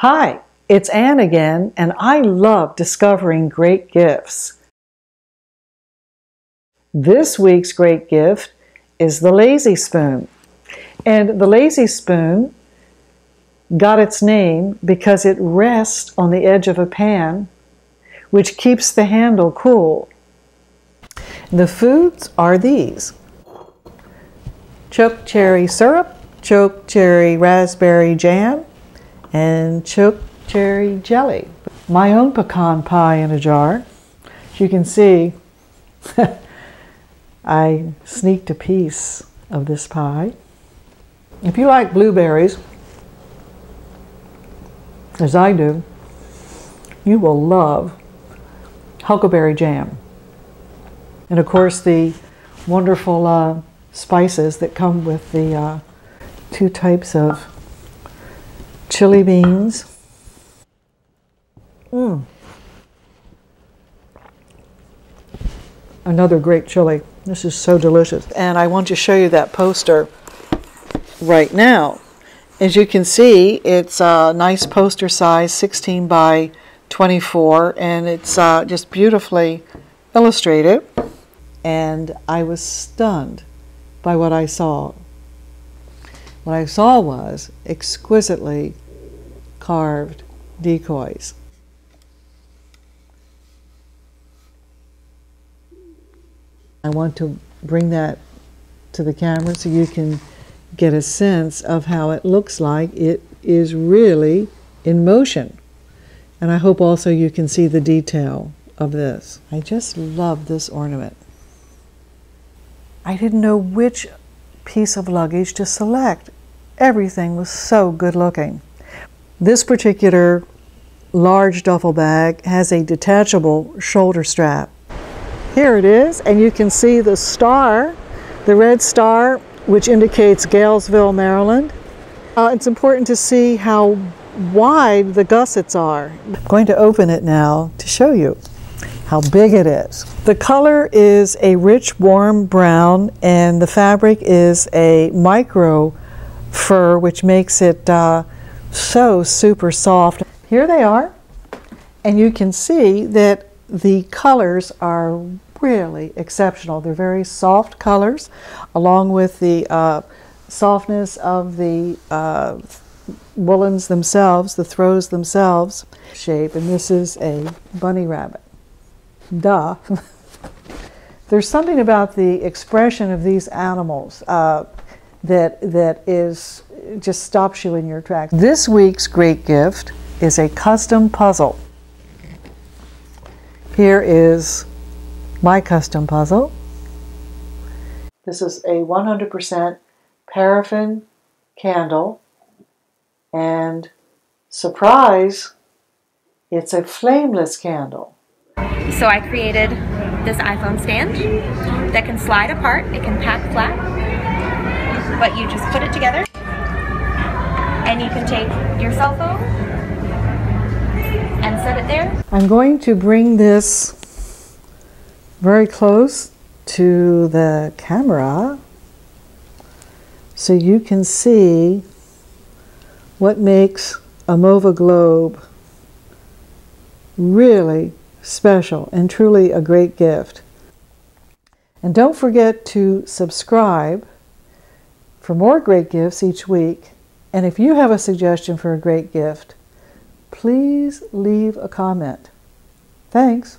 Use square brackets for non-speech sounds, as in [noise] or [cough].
Hi, it's Anne again, and I love discovering great gifts. This week's great gift is the Lazy Spoon. And the Lazy Spoon got its name because it rests on the edge of a pan, which keeps the handle cool. The foods are these choke cherry syrup, choke cherry raspberry jam, and choke cherry jelly. My own pecan pie in a jar. As you can see, [laughs] I sneaked a piece of this pie. If you like blueberries, as I do, you will love huckleberry jam. And of course, the wonderful uh, spices that come with the uh, two types of chili beans. Mm. Another great chili. This is so delicious. And I want to show you that poster right now. As you can see, it's a nice poster size, 16 by 24, and it's uh, just beautifully illustrated. And I was stunned by what I saw. What I saw was exquisitely carved decoys. I want to bring that to the camera so you can get a sense of how it looks like it is really in motion. And I hope also you can see the detail of this. I just love this ornament. I didn't know which piece of luggage to select. Everything was so good looking. This particular large duffel bag has a detachable shoulder strap. Here it is, and you can see the star, the red star, which indicates Galesville, Maryland. Uh, it's important to see how wide the gussets are. I'm going to open it now to show you how big it is. The color is a rich warm brown and the fabric is a micro fur which makes it uh, so super soft. Here they are and you can see that the colors are really exceptional. They're very soft colors along with the uh, softness of the uh, woolens themselves, the throws themselves shape, and this is a bunny rabbit. Duh. [laughs] There's something about the expression of these animals uh, that that is just stops you in your tracks. This week's great gift is a custom puzzle. Here is my custom puzzle. This is a 100% paraffin candle and surprise, it's a flameless candle. So I created this iPhone stand that can slide apart, it can pack flat, but you just put it together and you can take your cell phone and set it there. I'm going to bring this very close to the camera so you can see what makes a MOVA globe really special and truly a great gift. And don't forget to subscribe for more great gifts each week. And if you have a suggestion for a great gift, please leave a comment. Thanks.